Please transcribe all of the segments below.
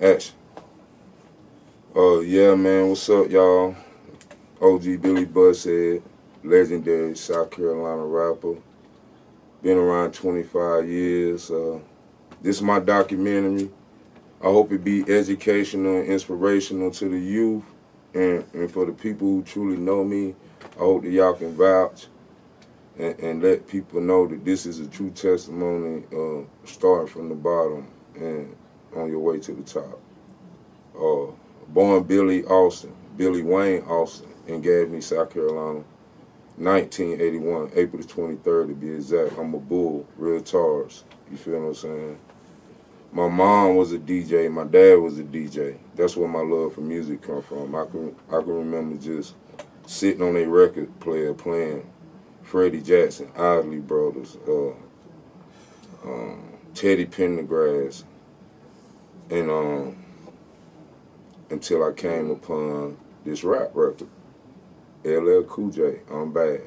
Action. Oh, uh, yeah, man. What's up, y'all? OG Billy Busthead, legendary South Carolina rapper. Been around 25 years. Uh, this is my documentary. I hope it be educational and inspirational to the youth and, and for the people who truly know me. I hope that y'all can vouch and, and, let people know that this is a true testimony uh, starting from the bottom and on your way to the top. Uh, born Billy Austin, Billy Wayne Austin in Gaffney, South Carolina, 1981, April 23rd to be exact. I'm a bull, real Taurus. You feel what I'm saying? My mom was a DJ. My dad was a DJ. That's where my love for music come from. I can I can remember just sitting on a record player playing Freddie Jackson, Isley Brothers, uh, um, Teddy Pendergrass, and um, until I came upon this rap record, LL Cool J, I'm bad.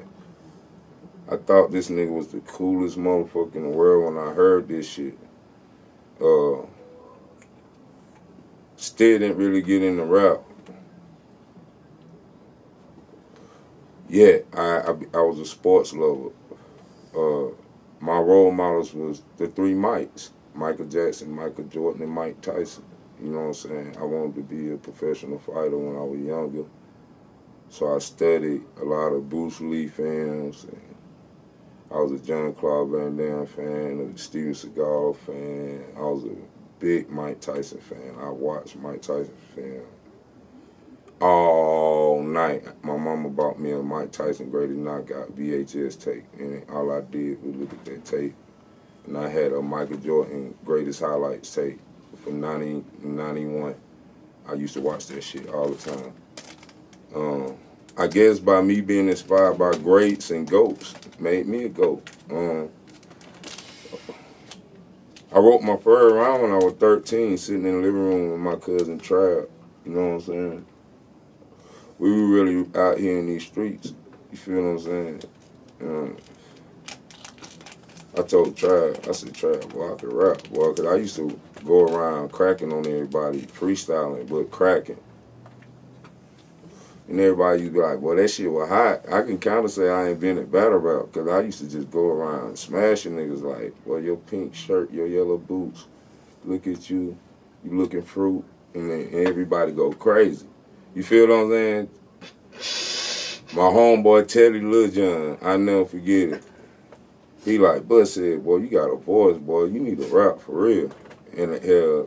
I thought this nigga was the coolest motherfucker in the world when I heard this shit. Uh, still didn't really get into rap. Yeah, I, I, I was a sports lover. Uh, my role models was the three Mikes. Michael Jackson, Michael Jordan, and Mike Tyson. You know what I'm saying? I wanted to be a professional fighter when I was younger. So I studied a lot of Bruce Lee films. I was a John Claude Van Damme fan, a Steven Seagal fan. I was a big Mike Tyson fan. I watched Mike Tyson film all night. My mama bought me a Mike Tyson Greatest Knockout VHS tape, and all I did was look at that tape and I had a Michael Jordan greatest highlights tape from 90, 91. I used to watch that shit all the time. Um, I guess by me being inspired by greats and goats made me a goat. Um, I wrote my first round when I was 13, sitting in the living room with my cousin Trav. You know what I'm saying? We were really out here in these streets. You feel what I'm saying? Um, I told Trav, I said, Trav, boy, I could rap, boy, because I used to go around cracking on everybody, freestyling, but cracking. And everybody used to be like, well, that shit was hot. I can kind of say I invented battle rap, because I used to just go around smashing niggas like, well, your pink shirt, your yellow boots, look at you, you looking fruit, and then everybody go crazy. You feel what I'm saying? My homeboy Teddy Lil John, I never forget it. He like, Bud said, boy, you got a voice, boy. You need to rap for real. And uh,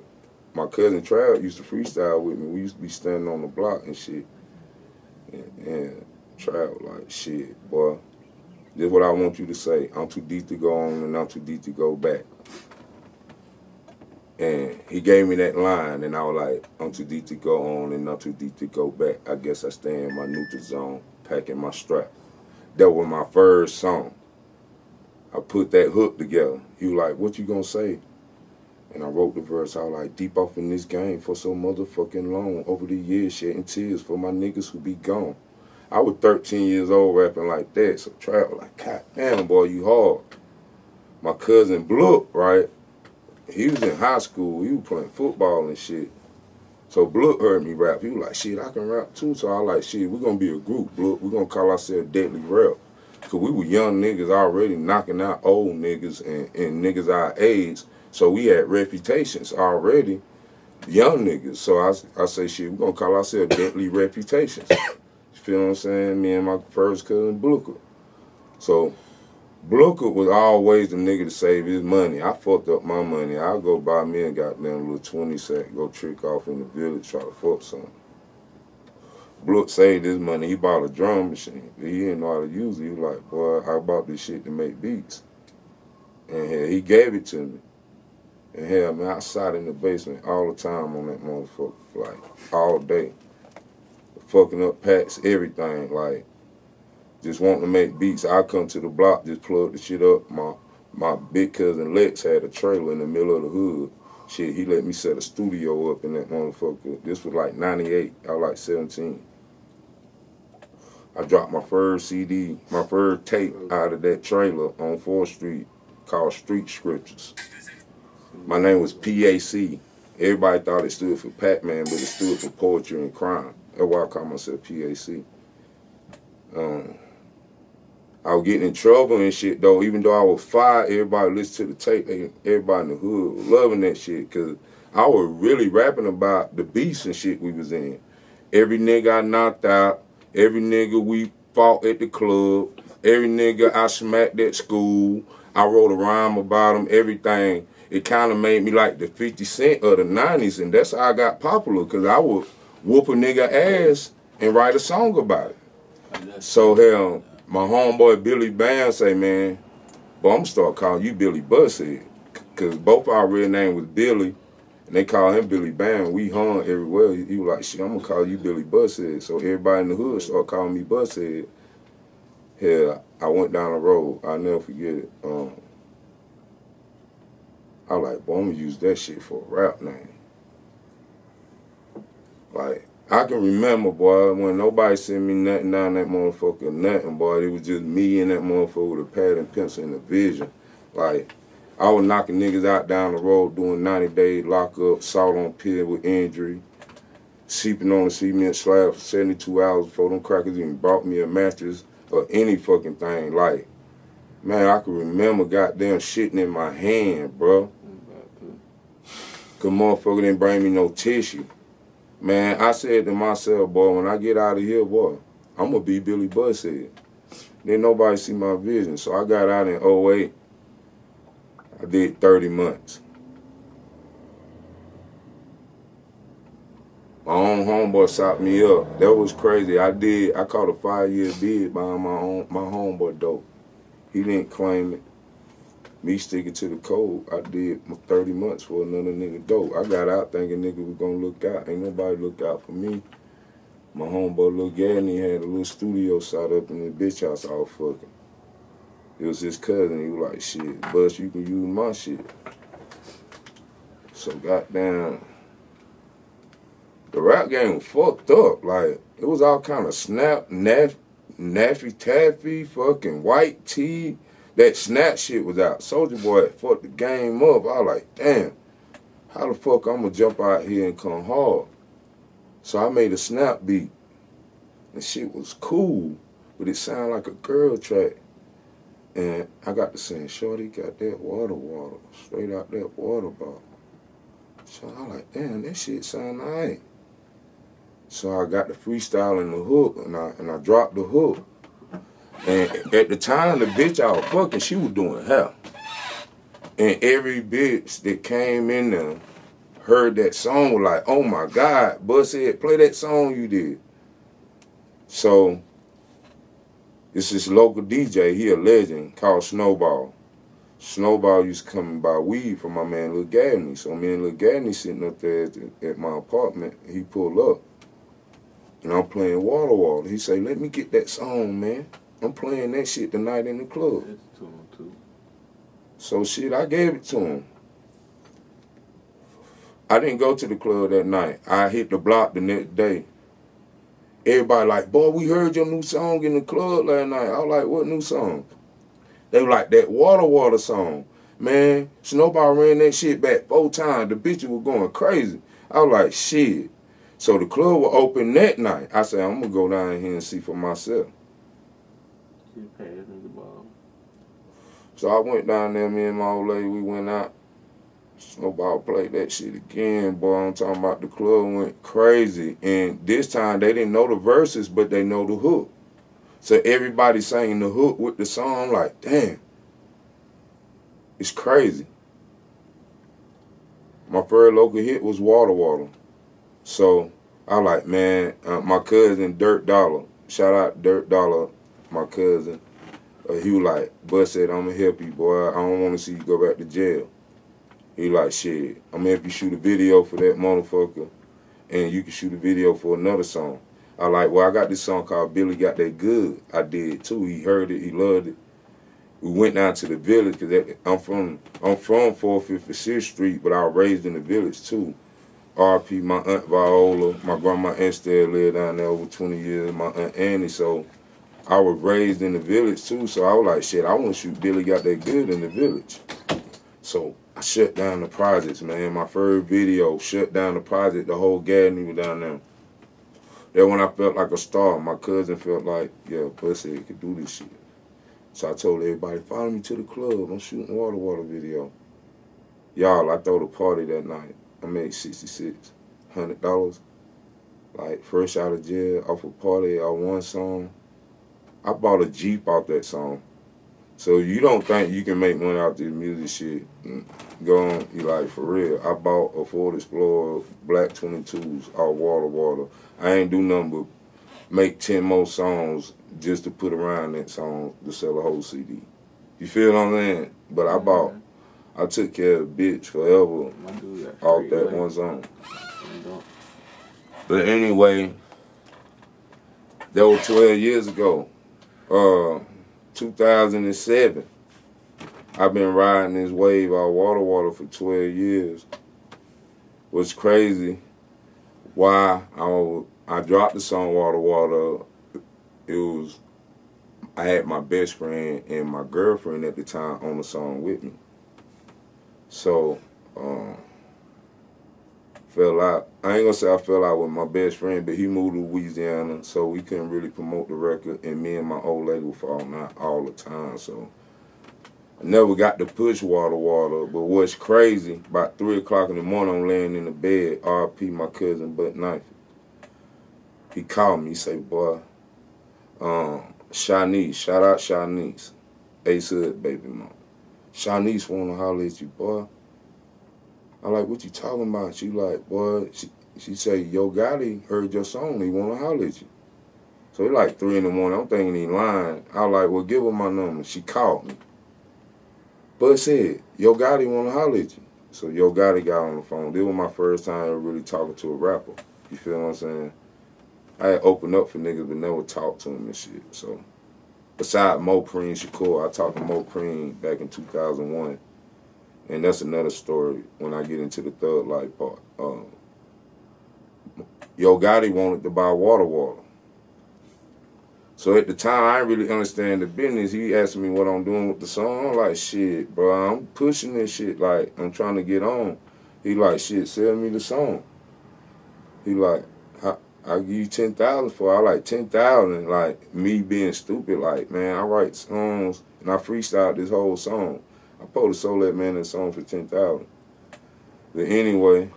my cousin Trav used to freestyle with me. We used to be standing on the block and shit. And, and Trav like, shit, boy, this is what I want you to say. I'm too deep to go on and I'm too deep to go back. And he gave me that line, and I was like, I'm too deep to go on and not too deep to go back. I guess I stay in my neutral zone, packing my strap. That was my first song. I put that hook together. He was like, what you gonna say? And I wrote the verse. I was like, deep off in this game for so motherfucking long. Over the years, shedding tears for my niggas who be gone. I was 13 years old rapping like that. So Trav like, God damn, boy, you hard. My cousin Blook, right? He was in high school. He was playing football and shit. So Blook heard me rap. He was like, shit, I can rap too. So I was like, shit, we're gonna be a group, Blook. We're gonna call ourselves Deadly Rap. Cause we were young niggas already knocking out old niggas and, and niggas our age. So we had reputations already, young niggas. So I, I say, shit, we gonna call ourselves Deadly Reputations. you feel what I'm saying? Me and my first cousin, Blooker. So Blooker was always the nigga to save his money. I fucked up my money. I'll go buy me a goddamn little 20 sack, go trick off in the village, try to fuck something. Blook saved his money. He bought a drum machine. He didn't know how to use it. He was like, boy, I bought this shit to make beats. And hell, he gave it to me. And hell, man, I sat in the basement all the time on that motherfucker, like, all day. Fucking up packs, everything, like, just wanting to make beats. I come to the block, just plug the shit up. My my big cousin Lex had a trailer in the middle of the hood. Shit, he let me set a studio up in that motherfucker. This was like 98. I was like 17. I dropped my first CD, my first tape out of that trailer on 4th Street called Street Scriptures. My name was PAC, Everybody thought it stood for Pac-Man, but it stood for poetry and crime. That's why I call myself PAC. Um, I was getting in trouble and shit though. Even though I was five, everybody listened to the tape. They, everybody in the hood was loving that shit because I was really rapping about the beasts and shit we was in. Every nigga I knocked out, every nigga we fought at the club, every nigga I smacked at school. I wrote a rhyme about them, everything it kind of made me like the 50 Cent of the 90s, and that's how I got popular, because I would whoop a nigga ass and write a song about it. So, hell, my homeboy Billy Bam say, man, but I'm gonna start calling you Billy Busthead, because both our real name was Billy, and they call him Billy Bam. We hung everywhere. He, he was like, shit, I'm gonna call you Billy Busthead. So everybody in the hood started calling me Busthead. Hell, I went down the road. I'll never forget it. Um, I like, boy, I'm gonna use that shit for a rap name. Like, I can remember, boy, when nobody sent me nothing down that motherfucker, nothing, boy. It was just me and that motherfucker with a pad and pencil and a vision. Like, I was knocking niggas out down the road doing 90 day lockup, salt on pill with injury, sleeping on a cement slab for 72 hours before them crackers even bought me a mattress or any fucking thing. Like, man, I can remember goddamn shitting in my hand, bro. Cause motherfucker didn't bring me no tissue. Man, I said to myself, boy, when I get out of here, boy, I'm gonna be Billy Busthead. Then nobody see my vision. So I got out in 08. I did 30 months. My own homeboy socked me up. That was crazy. I did. I caught a five year bid behind my own my homeboy dope. He didn't claim it me sticking to the code, I did 30 months for another nigga dope. I got out thinking nigga was gonna look out. Ain't nobody look out for me. My homeboy looked at Lil Gadney had a little studio set up in the bitch house all fucking. It was his cousin. He was like, shit, Bus, you can use my shit. So goddamn, the rap game was fucked up. Like, it was all kind of snap, naff, Laffy Taffy, fucking white tee that snap shit was out. Soulja Boy fucked the game up. I was like, damn, how the fuck I'm gonna jump out here and come hard? So I made a snap beat. And shit was cool, but it sounded like a girl track. And I got to saying, Shorty got that water water, straight out that water bottle. So I like, damn, that shit sound alright. So I got the freestyle in the hook and I and I dropped the hook. And at the time, the bitch I was fucking, she was doing hell. And every bitch that came in there heard that song was like, oh my God, Bus said, play that song you did. So it's this local DJ, he a legend, called Snowball. Snowball used to come and buy weed from my man Lil Gadney. So me and Lil Gadney sitting up there at, the, at my apartment, he pulled up. And I'm playing Water Water. He say, let me get that song, man. I'm playing that shit tonight in the club. So shit, I gave it to him. I didn't go to the club that night. I hit the block the next day. Everybody like, boy, we heard your new song in the club last night. I was like, what new song? They were like, that Water Water song. Man, Snowball ran that shit back four times. The bitches were going crazy. I was like, shit. So the club was open that night. I said, I'm going to go down here and see for myself. So I went down there, me and my old lady, we went out. Snowball played that shit again, boy. I'm talking about the club went crazy. And this time they didn't know the verses, but they know the hook. So everybody sang the hook with the song, like, damn. It's crazy. My first local hit was Water Water. So I like, man, uh, my cousin Dirt Dollar. Shout out Dirt Dollar my cousin, uh, he was like, Bus said, I'm gonna help you, boy. I don't wanna see you go back to jail. He like, shit, I'm gonna help you shoot a video for that motherfucker, and you can shoot a video for another song. I like, well, I got this song called Billy Got That Good. I did too. He heard it, he loved it. We went down to the village because I'm from I'm from 456th Street, but I was raised in the village too. RP, my aunt Viola, my grandma Esther lived down there over 20 years, my aunt Annie. So I was raised in the village too, so I was like, shit, I want to shoot Billy Got That Good in the village. So I shut down the projects, man. My first video shut down the project. The whole Gaffney was down there. That when I felt like a star. My cousin felt like, yeah, pussy could do this shit. So I told everybody, follow me to the club. I'm shooting Water Water video. Y'all, I throw the party that night. I made sixty-six hundred dollars. Like fresh out of jail, off a party, I one song. I bought a Jeep off that song. So you don't think you can make money out this music shit? Go on, you like for real. I bought a Ford Explorer, black 22s, all water, water. I ain't do nothing but make 10 more songs just to put around that song to sell a whole CD. You feel what I'm saying? But I bought, I took care of bitch forever off that one song. But anyway, that was 12 years ago. Uh, 2007. I've been riding this wave out water water for 12 years. What's crazy, why I, I dropped the song Water Water, it was, I had my best friend and my girlfriend at the time on the song with me. So, um, fell out. I ain't gonna say I fell out with my best friend, but he moved to Louisiana, so we couldn't really promote the record. And me and my old lady were falling out all the time, so I never got to push water, water. But what's crazy? About three o'clock in the morning, I'm laying in the bed. R.P. My cousin Butt Knife. He called me. He say, "Boy, um, Shanice, shout out Shanice, Ace Hood baby mom. Shanice wanna holler at you, boy." I'm like, what you talking about? She like, boy, she, she say, Yo Gotti heard your song, he wanna holler at you. So it's like three in the morning, I'm thinking he lying. I like, well, give her my number. She called me. But said, Yo Gotti wanna holler at you. So Yo Gotti got on the phone. This was my first time really talking to a rapper. You feel what I'm saying? I had opened up for niggas but never talked to them and shit. So beside Mopreme Shakur, I talked to Mopreme back in 2001 and that's another story when I get into the third life part. Um, Yo Gotti wanted to buy water water. So at the time, I didn't really understand the business. He asked me what I'm doing with the song. I'm like, shit, bro, I'm pushing this shit. Like, I'm trying to get on. He like, shit, sell me the song. He like, I'll give you 10000 for it. I like 10000 Like, me being stupid, like, man, I write songs and I freestyle this whole song. I probably sold that man that song for ten thousand. But anyway,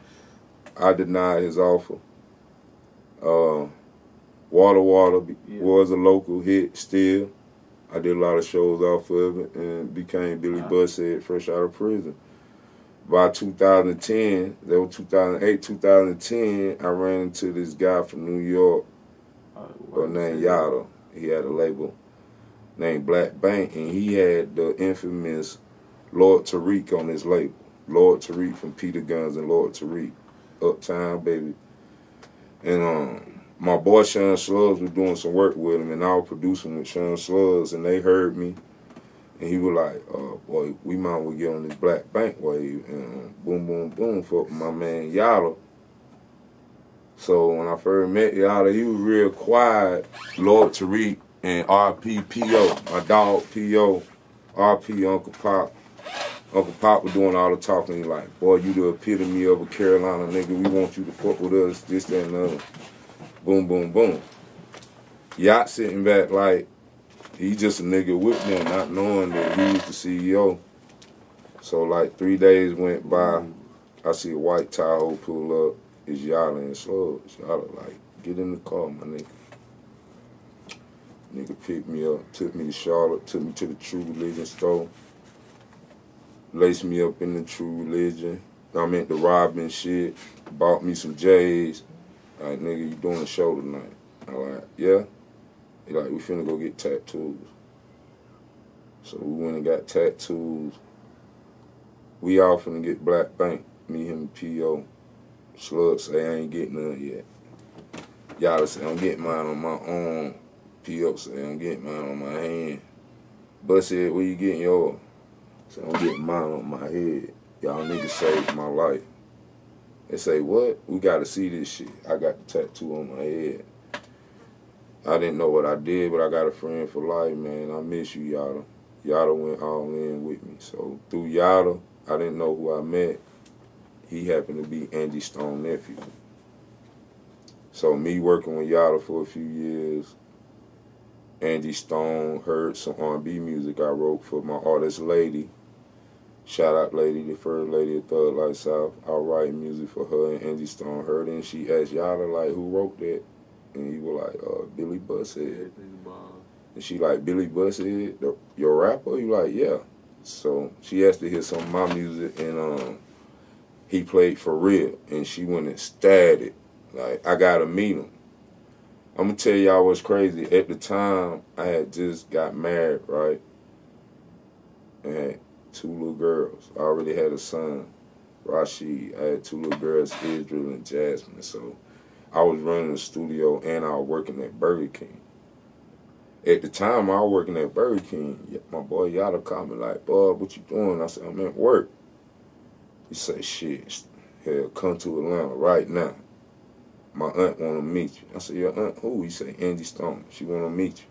I denied his offer. Uh, Water Water yeah. was a local hit still. I did a lot of shows off of it and became Billy wow. said fresh out of prison. By 2010, that was 2008, 2010, I ran into this guy from New York uh, named Yada. He had a label named Black Bank, and he had the infamous Lord Tariq on his label. Lord Tariq from Peter Gunz and Lord Tariq. Uptown, baby. And um, my boy Sean Slugs was doing some work with him, and I was producing with Sean Slugs, and they heard me. And he was like, uh, boy, we might well get on this Black Bank wave. And um, boom, boom, boom, for my man Yada. So when I first met Yada, he was real quiet. Lord Tariq and RPPO, my dog P.O., RP Uncle Pop. Uncle Pop was doing all the talking. He like, boy, you the epitome of a Carolina nigga. We want you to fuck with us, this, that, and other. Boom, boom, boom. Yacht sitting back like, he just a nigga with them, not knowing that he was the CEO. So like three days went by, I see a white Tahoe pull up. It's Yada and Slugs. Yada like, get in the car, my nigga. Nigga picked me up, took me to Charlotte, took me to the True Religion store laced me up in the true religion. I meant the robbing shit. Bought me some J's. Like, nigga, you doing a show tonight? I'm like, yeah. He like, we finna go get tattoos. So we went and got tattoos. We all finna get Black Bank. Me, him, P.O. Slug say I ain't getting none yet. Y'all say I'm getting mine on my own. P.O. say I'm getting mine on my hand. But said, where you getting yours? So I'm getting mine on my head. Y'all niggas saved my life. They say, what? We gotta see this shit. I got the tattoo on my head. I didn't know what I did, but I got a friend for life, man. I miss you, Yada. Yada went all in with me. So through Yada, I didn't know who I met. He happened to be Angie Stone nephew. So me working with Yada for a few years, Angie Stone heard some R&B music I wrote for my artist Lady. Shout out Lady, the first lady of Thug Life South. I write music for her and Angie Stone heard it and she asked Yada like who wrote that? And he was like, uh, Billy Busthead. And she like, Billy Busthead, the, your rapper? You like, yeah. So she asked to hear some of my music and um, he played for real and she went and stabbed Like I gotta meet him. I'm gonna tell y'all what's crazy. At the time, I had just got married, right? And two little girls. I already had a son, Rashid. I had two little girls, Israel and Jasmine. So I was running the studio and I was working at Burger King. At the time, I was working at Burger King. My boy Yada called me like, Bob, what you doing? I said, I'm at work. He said, shit, hell, come to Atlanta right now my aunt want to meet you. I said, your aunt who? He said, Angie Stone. She want to meet you.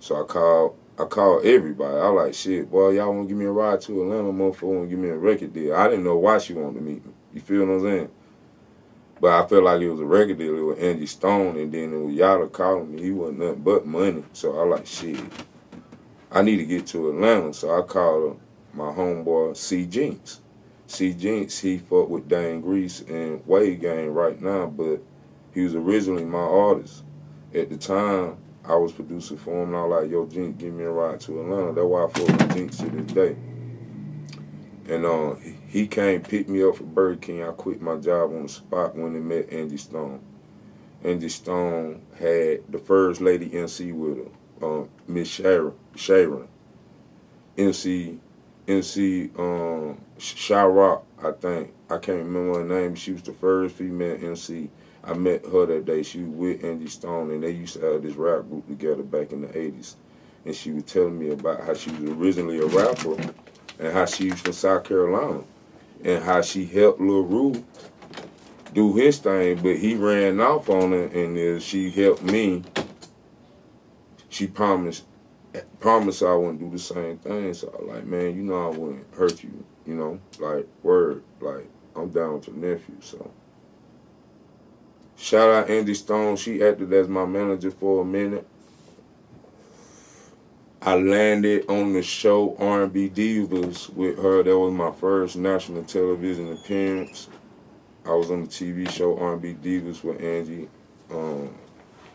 So I called, I called everybody. I like, shit, boy, y'all want to give me a ride to Atlanta, motherfucker want to give me a record deal. I didn't know why she wanted to meet me. You feel what I'm saying? But I felt like it was a record deal with Angie Stone, and then it was Yada calling me. He wasn't nothing but money. So I like, shit, I need to get to Atlanta. So I called my homeboy C. Jinx. C. Jinx, he fought with Dane Grease and Wade Gang right now, but he was originally my artist. At the time, I was producing for him, and I was like, yo, Jinx, give me a ride to Atlanta. That's why I fought with Jinx to this day. And uh, he came pick me up for Burger King. I quit my job on the spot when he met Angie Stone. Angie Stone had the first lady MC with her, um, Miss Sharon. Sharon. MC MC um Rock, I think. I can't remember her name. She was the first female MC. I met her that day. She was with Angie Stone, and they used to have this rap group together back in the 80s. And she was telling me about how she was originally a rapper and how she was from South Carolina and how she helped Lil Ru do his thing, but he ran off on her, and uh, she helped me. She promised promised I wouldn't do the same thing. So I like, man, you know I wouldn't hurt you, you know, like word, like I'm down with your nephew. So shout out Angie Stone. She acted as my manager for a minute. I landed on the show R&B Divas with her. That was my first national television appearance. I was on the TV show R&B Divas with Angie. Um,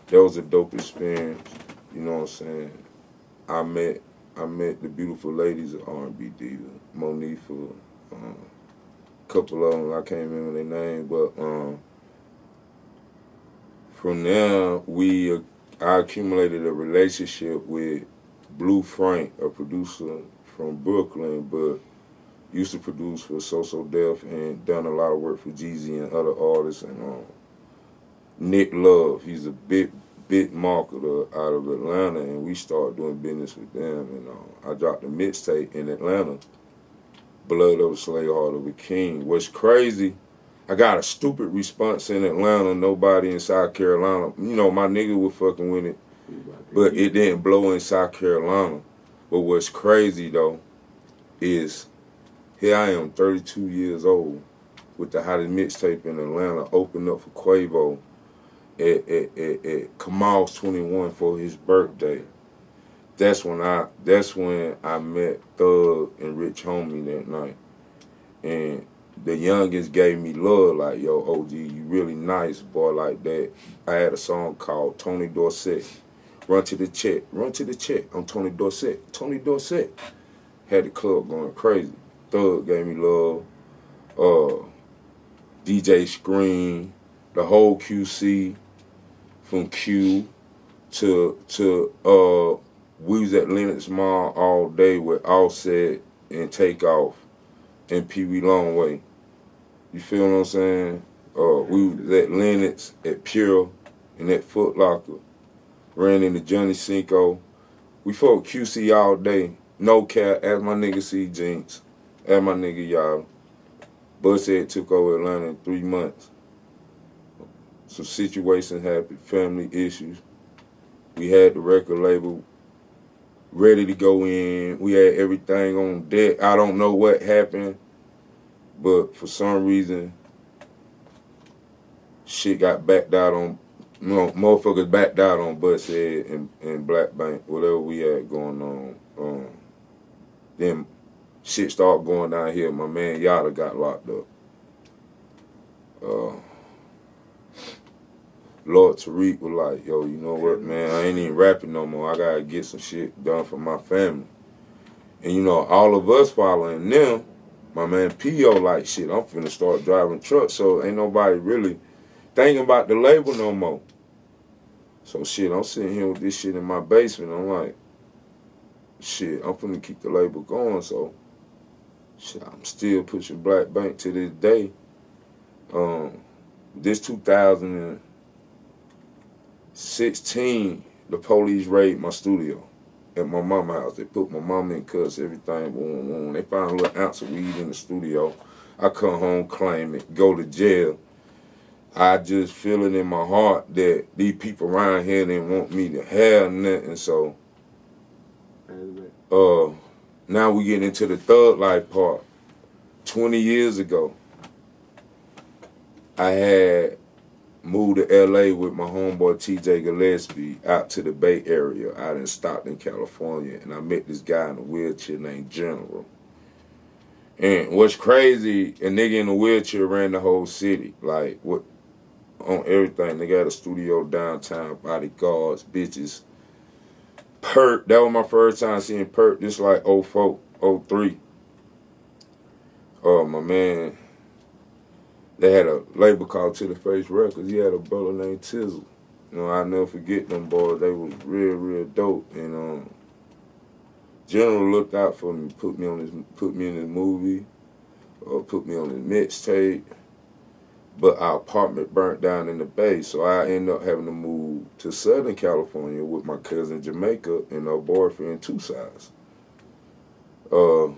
that was a dope experience. You know what I'm saying? I met I met the beautiful ladies of R&B Diva, Monifa, um, a couple of them I can't remember their name, but um, from there we uh, I accumulated a relationship with Blue Frank, a producer from Brooklyn, but used to produce for So So Def and done a lot of work for Jeezy and other artists and um, Nick Love, he's a big big marketer out of Atlanta, and we started doing business with them. And uh, I dropped a mixtape in Atlanta, Blood of a Slave, Heart of a King. What's crazy, I got a stupid response in Atlanta, nobody in South Carolina. You know, my nigga was fucking with it, but it didn't blow in South Carolina. But what's crazy, though, is here I am, 32 years old, with the hottest mixtape in Atlanta, opened up for Quavo at, at, at, at Kamal's 21 for his birthday. That's when I that's when I met Thug and Rich Homie that night. And the youngest gave me love, like, yo, OG, you really nice, boy, like that. I had a song called Tony Dorsett. Run to the check, run to the check. I'm Tony Dorsett. Tony Dorsett. Had the club going crazy. Thug gave me love. Uh, DJ Screen, the whole QC, from Q to to uh we was at Lenox Mall all day with Offset and Takeoff and Pee Wee Longway. You feel what I'm saying? Uh, we was at Lenox, at Pure, and at Foot Locker. Ran into Johnny Cinco. We fought QC all day. No cap, as my nigga C Jinx, as my nigga y'all. Said took over Atlanta in three months some situations happened, family issues. We had the record label ready to go in. We had everything on deck. I don't know what happened, but for some reason, shit got backed out on. You know, motherfuckers backed out on Buckhead and, and Black Bank, whatever we had going on. Um, then shit started going down here. My man Yada got locked up. Uh, Lord Tariq was like, yo, you know what, man, I ain't even rapping no more. I gotta get some shit done for my family. And you know, all of us following them, my man P.O. like, shit, I'm finna start driving trucks, so ain't nobody really thinking about the label no more. So shit, I'm sitting here with this shit in my basement. I'm like, shit, I'm finna keep the label going, so shit, I'm still pushing Black Bank to this day. Um, this 2016, the police raid my studio at my mama house. They put my mama in cuffs, everything, boom, boom. They found a little ounce of weed in the studio. I come home, claim it, go to jail. I just feel it in my heart that these people around here didn't want me to have nothing, so uh now we get into the thug life part. Twenty years ago, I had moved to LA with my homeboy TJ Gillespie out to the Bay Area out in Stockton, California, and I met this guy in a wheelchair named General. And what's crazy, a nigga in a wheelchair ran the whole city. Like what on everything. They got a studio downtown, bodyguards, bitches. Perk, that was my first time seeing Perk, this like 04, 03. Oh, my man, they had a label called To The Face Records. He had a brother named Tizzle. You know, I never forget them boys. They was real, real dope. And um, General looked out for me, put me on his, put me in his movie, or put me on his mixtape but our apartment burnt down in the Bay, so I ended up having to move to Southern California with my cousin Jamaica and her boyfriend two sides. Uh,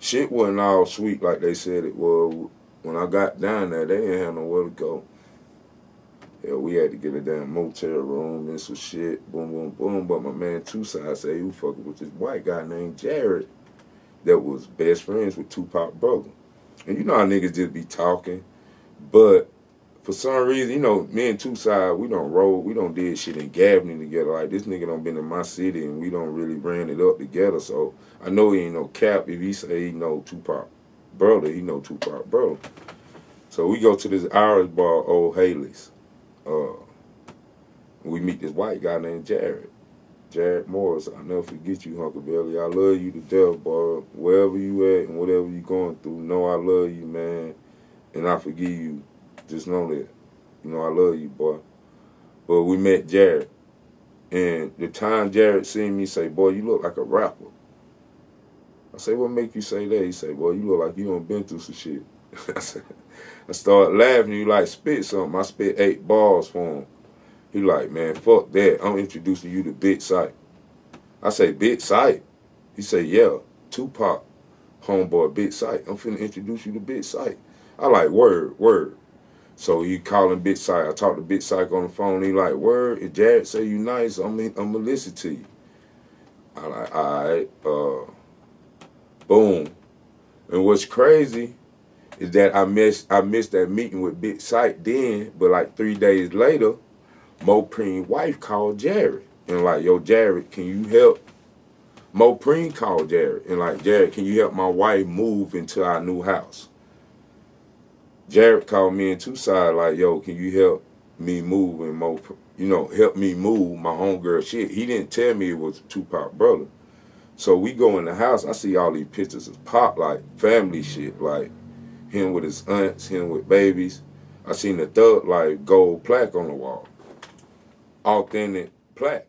shit wasn't all sweet like they said it was. When I got down there, they didn't have nowhere to go. Yeah, we had to get a damn motel room and some shit, boom, boom, boom. But my man two sides said he was fucking with this white guy named Jared that was best friends with Tupac brother. And you know how niggas just be talking but for some reason, you know, me and Two Side, we don't roll, we don't did shit in Gaffney together. Like this nigga don't been in my city and we don't really ran it up together. So I know he ain't no cap if he say he know Tupac brother, he know Tupac bro. So we go to this Irish bar, Old Haley's. Uh, we meet this white guy named Jared. Jared Morris, I'll never forget you, Huckleberry. I love you to death, boy. Wherever you at and whatever you going through, know I love you, man and I forgive you. Just know that. You know, I love you, boy. But we met Jared. And the time Jared seen me say, boy, you look like a rapper. I say, what make you say that? He say, boy, you look like you done been through some shit. I started laughing. You like spit something. I spit eight balls for him. He like, man, fuck that. I'm introducing you to Big Syke. I say, Big Syke? He say, yeah, Tupac, homeboy, Big Syke. I'm finna introduce you to Big Syke. I like word, word. So he calling Big Syke. I talked to Big Syke on the phone. He like, word, if Jared say you nice, I'm I'm gonna listen to you. I like, all right, uh, boom. And what's crazy is that I missed I missed that meeting with Big Syke then, but like three days later, Mopreme wife called Jared and like, yo, Jared, can you help? Mopreme called Jared and like, Jared, can you help my wife move into our new house? Jared called me in sides like, yo, can you help me move and more, you know, help me move my homegirl shit. He didn't tell me it was Tupac brother. So we go in the house, I see all these pictures of Pop, like family shit, like him with his aunts, him with babies. I seen the thug like gold plaque on the wall. Authentic plaque.